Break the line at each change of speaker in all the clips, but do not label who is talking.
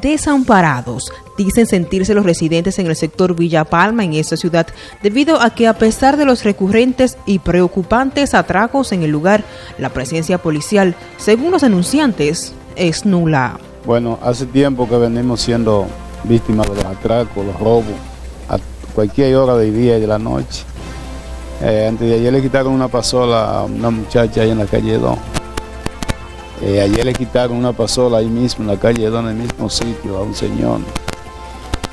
Desamparados, dicen sentirse los residentes en el sector Villa Palma en esta ciudad, debido a que a pesar de los recurrentes y preocupantes atracos en el lugar, la presencia policial, según los denunciantes, es nula.
Bueno, hace tiempo que venimos siendo víctimas de los atracos, los robos, a cualquier hora del día y de la noche. Eh, antes de ayer le quitaron una pasola a una muchacha ahí en la calle 2. Eh, ayer le quitaron una pasola ahí mismo, en la calle 2, en el mismo sitio, a un señor.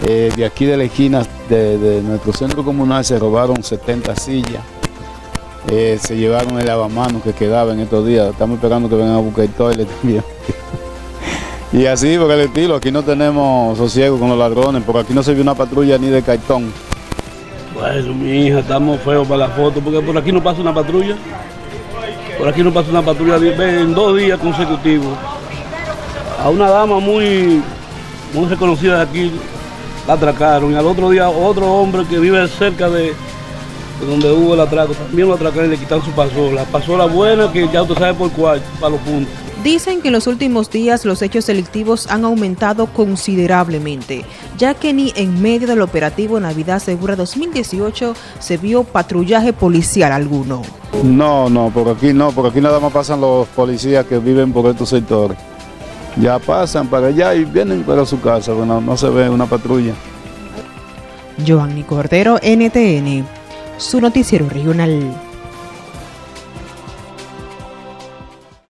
Eh, de aquí de la esquina de, nuestro centro comunal se robaron 70 sillas. se llevaron el lavamanos que quedaba en estos días. Estamos esperando que vengan a buscar el también. y así, por el estilo, aquí no tenemos sosiego con los ladrones, porque aquí no se vio una patrulla ni de cartón.
Bueno, mi hija, estamos feos para la foto, porque por aquí no pasa una patrulla. Por aquí no pasa una patrulla en dos días consecutivos. A una dama muy, muy reconocida de aquí la atracaron y al otro día otro hombre que vive cerca de, donde hubo el atraco también lo atracaron y le quitaron su pasola. Pasola buena que ya usted sabe por cuál, para los puntos.
Dicen que en los últimos días los hechos delictivos han aumentado considerablemente, ya que ni en medio del operativo Navidad Segura 2018 se vio patrullaje policial alguno.
No, no, por aquí no, por aquí nada más pasan los policías que viven por estos sectores. Ya pasan para allá y vienen para su casa, bueno, no se ve una patrulla.
Joanny Cordero, NTN, su noticiero regional.